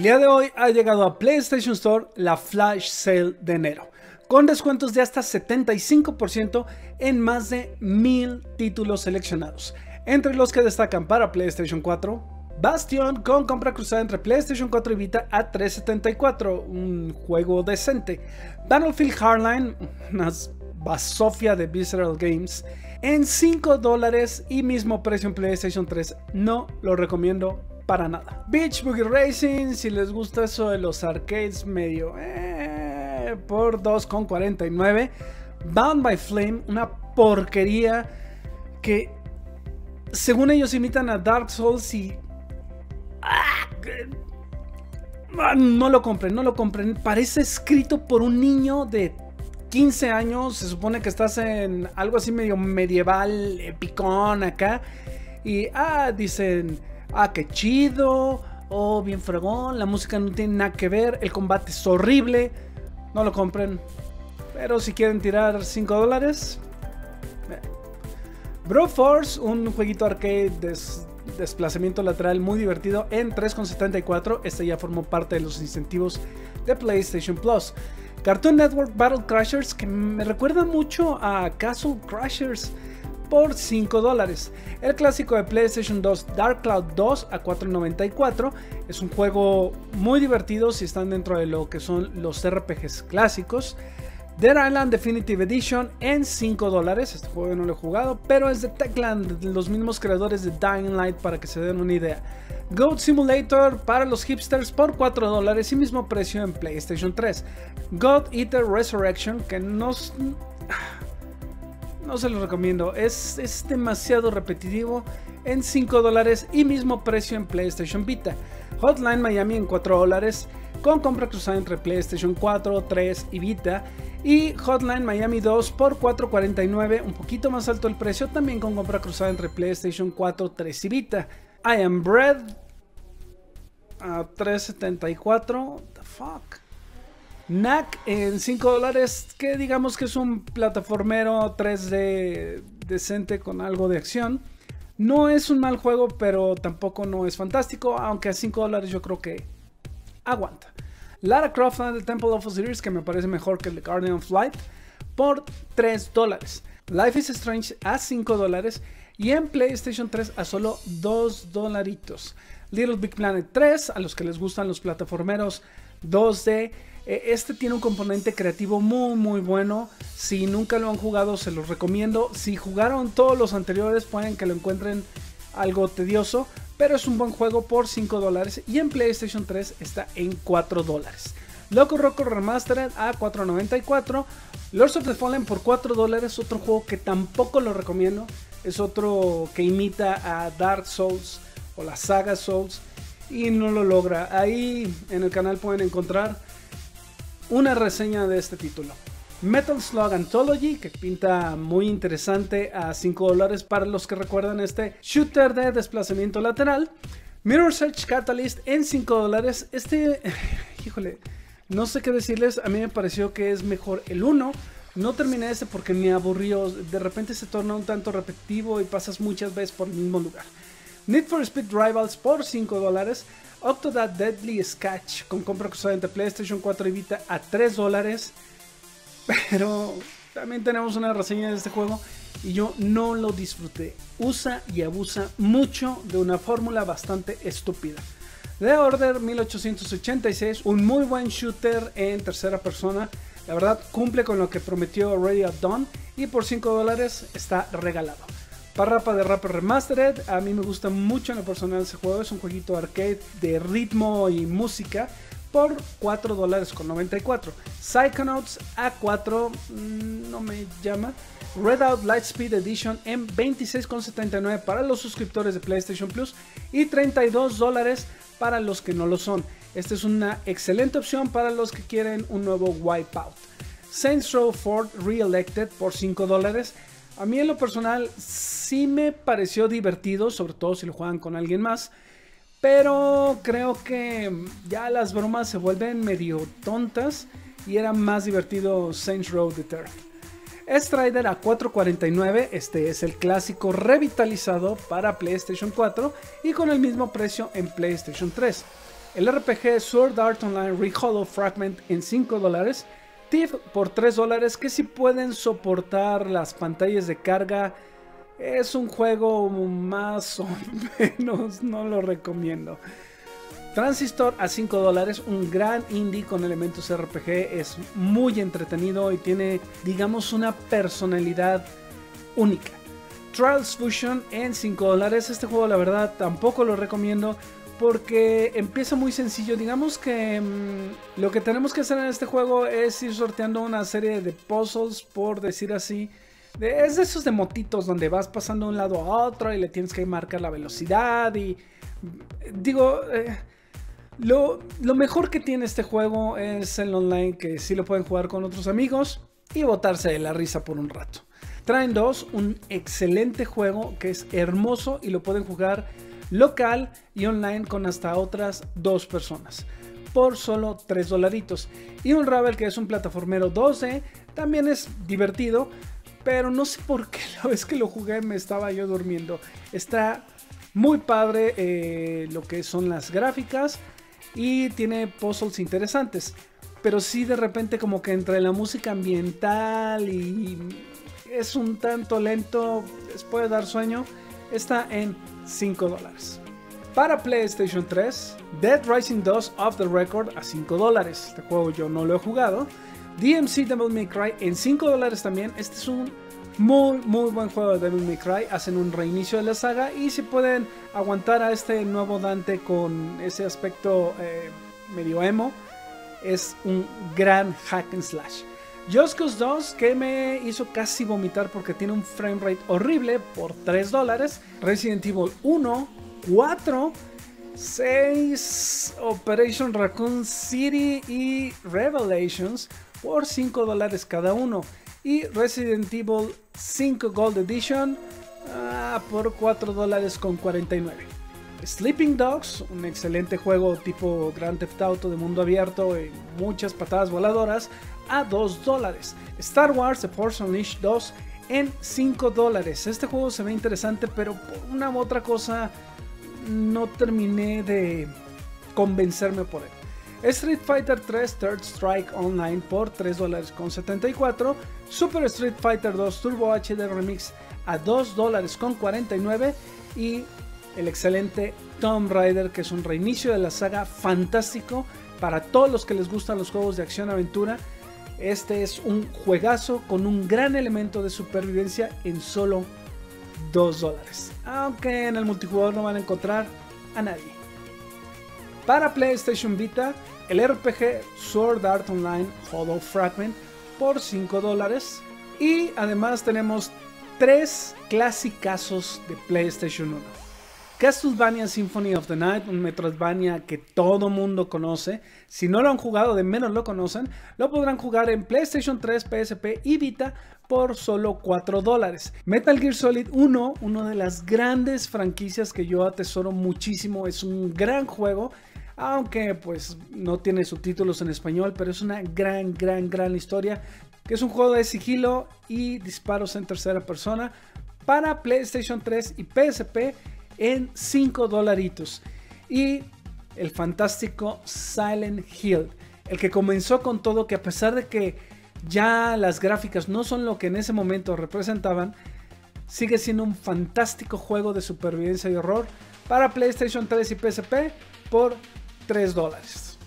El día de hoy ha llegado a PlayStation Store la Flash Sale de enero, con descuentos de hasta 75% en más de mil títulos seleccionados, entre los que destacan para PlayStation 4, Bastion con compra cruzada entre PlayStation 4 y Vita a 374, un juego decente, Battlefield Hardline, una basofia de Visceral Games, en 5 dólares y mismo precio en PlayStation 3, no lo recomiendo para nada. Beach Boogie Racing, si les gusta eso de los arcades medio eh, por 2,49. Bound by Flame, una porquería que según ellos imitan a Dark Souls y... Ah, no lo compren, no lo compren. Parece escrito por un niño de 15 años. Se supone que estás en algo así medio medieval, epicón acá. Y, ah, dicen ah, qué chido, oh, bien fregón, la música no tiene nada que ver, el combate es horrible, no lo compren. Pero si quieren tirar 5 dólares, eh. Bro Force, un jueguito arcade de desplazamiento lateral muy divertido en 3,74. Este ya formó parte de los incentivos de PlayStation Plus. Cartoon Network Battle Crashers, que me recuerda mucho a Castle Crashers por 5 dólares. El clásico de PlayStation 2 Dark Cloud 2 a 4.94 es un juego muy divertido si están dentro de lo que son los RPGs clásicos. Dead Island Definitive Edition en 5 dólares. Este juego no lo he jugado, pero es de Techland, los mismos creadores de Dying Light para que se den una idea. Goat Simulator para los hipsters por 4 dólares y mismo precio en PlayStation 3. God Eater Resurrection, que no no se lo recomiendo. Es, es demasiado repetitivo en 5 dólares y mismo precio en PlayStation Vita. Hotline Miami en 4 dólares con compra cruzada entre PlayStation 4, 3 y Vita. Y Hotline Miami 2 por 4.49, un poquito más alto el precio, también con compra cruzada entre PlayStation 4, 3 y Vita. I Am Bread a 3.74. The fuck. NAC en 5 dólares, que digamos que es un plataformero 3D decente con algo de acción. No es un mal juego, pero tampoco no es fantástico, aunque a 5 dólares yo creo que aguanta. Lara Croft and the Temple of Osiris, que me parece mejor que el Guardian of Light, por 3 dólares. Life is Strange a 5 dólares y en PlayStation 3 a solo 2 dolaritos. Little Big Planet 3, a los que les gustan los plataformeros 2D, eh, este tiene un componente creativo muy muy bueno. Si nunca lo han jugado se los recomiendo. Si jugaron todos los anteriores pueden que lo encuentren algo tedioso. Pero es un buen juego por 5 dólares. Y en PlayStation 3 está en 4 dólares. Loco Roco Remastered a 4.94. Lords of the Fallen por 4 dólares. Otro juego que tampoco lo recomiendo. Es otro que imita a Dark Souls o la saga Souls. Y no lo logra. Ahí en el canal pueden encontrar una reseña de este título. Metal Slug Anthology, que pinta muy interesante a 5 dólares para los que recuerdan este shooter de desplazamiento lateral. Mirror Search Catalyst en 5 dólares. Este, híjole, no sé qué decirles. A mí me pareció que es mejor el 1. No terminé este porque me aburrió. De repente se torna un tanto repetitivo y pasas muchas veces por el mismo lugar. Need for Speed Rivals por 5 dólares. Octodad Deadly Sketch con compra cruzada entre PlayStation 4 y Vita a 3 dólares. Pero también tenemos una reseña de este juego y yo no lo disfruté. Usa y abusa mucho de una fórmula bastante estúpida. The Order 1886, un muy buen shooter en tercera persona. La verdad cumple con lo que prometió at Dawn y por 5 dólares está regalado. Parrapa de Rapper Remastered, a mí me gusta mucho en lo personal ese juego, es un jueguito arcade de ritmo y música por 4 dólares con 94. Psychonauts A4 mm, no me llama. Red Out Lightspeed Edition en 26,79 para los suscriptores de PlayStation Plus y 32 dólares para los que no lo son. Esta es una excelente opción para los que quieren un nuevo Wipeout. Saints Row Ford Reelected por 5 dólares. A mí en lo personal sí me pareció divertido, sobre todo si lo juegan con alguien más. Pero creo que ya las bromas se vuelven medio tontas y era más divertido Saints Row the Third. Strider a 4.49, este es el clásico revitalizado para PlayStation 4 y con el mismo precio en PlayStation 3. el RPG Sword Art Online Rehollow Fragment en 5 dólares, Thief por 3 dólares que si pueden soportar las pantallas de carga es un juego más o menos, no lo recomiendo. Transistor a 5 dólares, un gran indie con elementos RPG, es muy entretenido y tiene, digamos, una personalidad única. Trials Fusion en 5 dólares, este juego la verdad tampoco lo recomiendo porque empieza muy sencillo. Digamos que mm, lo que tenemos que hacer en este juego es ir sorteando una serie de puzzles, por decir así. es de esos de motitos donde vas pasando de un lado a otro y le tienes que marcar la velocidad y... Digo... Eh, lo, mejor que tiene este juego es el online, que sí lo pueden jugar con otros amigos y botarse de la risa por un rato. Traen dos, un excelente juego que es hermoso y lo pueden jugar local y online con hasta otras dos personas por solo 3 dolaritos. Y un Ravel que es un plataformero 12, también es divertido, pero no sé por qué la vez que lo jugué me estaba yo durmiendo. Está muy padre eh, lo que son las gráficas, y tiene puzzles interesantes. Pero sí de repente como que entre la música ambiental y es un tanto lento, les puede dar sueño, está en 5 dólares. Para PlayStation 3, Dead Rising 2 Off the Record a 5 dólares. Este juego yo no lo he jugado. DMC Devil May Cry en 5 dólares también. Este es un muy, muy buen juego de Devil May Cry. Hacen un reinicio de la saga y si pueden aguantar a este nuevo Dante con ese aspecto eh, medio emo, es un gran hack and slash. Just Cause 2 que me hizo casi vomitar porque tiene un frame rate horrible por 3 dólares. Resident Evil 1, 4, 6, Operation Raccoon City y Revelations por 5 dólares cada uno y Resident Evil 5 Gold Edition ah, por 4 dólares con 49. Sleeping Dogs, un excelente juego tipo Grand Theft Auto de mundo abierto y muchas patadas voladoras, a 2 dólares. Star Wars The Force Unleashed 2 en 5 dólares. Este juego se ve interesante, pero por una u otra cosa no terminé de convencerme por él. Street Fighter 3 Third Strike Online por 3 dólares con 74. Super Street Fighter 2 Turbo HD Remix a 2 dólares con 49. Y el excelente Tomb Raider que es un reinicio de la saga fantástico para todos los que les gustan los juegos de acción-aventura. Este es un juegazo con un gran elemento de supervivencia en solo 2 dólares. Aunque en el multijugador no van a encontrar a nadie. Para PlayStation Vita, el RPG Sword Art Online Hollow Fragment por 5 dólares. Y además tenemos tres clasicazos de PlayStation 1. Castlevania Symphony of the Night, un Metroidvania que todo mundo conoce. Si no lo han jugado, de menos lo conocen. Lo podrán jugar en PlayStation 3, PSP y Vita por solo 4 dólares. Metal Gear Solid 1, una de las grandes franquicias que yo atesoro muchísimo. Es un gran juego aunque pues no tiene subtítulos en español, pero es una gran, gran, gran historia, que es un juego de sigilo y disparos en tercera persona para PlayStation 3 y PSP en 5 dolaritos. Y el fantástico Silent Hill, el que comenzó con todo, que a pesar de que ya las gráficas no son lo que en ese momento representaban, sigue siendo un fantástico juego de supervivencia y horror para PlayStation 3 y PSP por 3 dólares.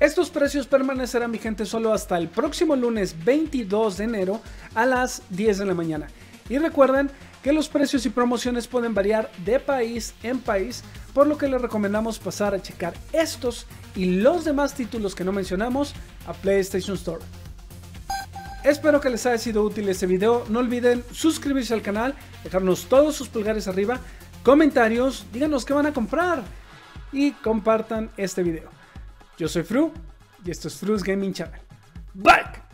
Estos precios permanecerán vigentes solo hasta el próximo lunes 22 de enero a las 10 de la mañana. Y recuerden que los precios y promociones pueden variar de país en país, por lo que les recomendamos pasar a checar estos y los demás títulos que no mencionamos a PlayStation Store. Espero que les haya sido útil este video. No olviden suscribirse al canal, dejarnos todos sus pulgares arriba, comentarios, díganos qué van a comprar y compartan este video. Yo soy Fru y esto es Fru's Gaming Channel. Bye.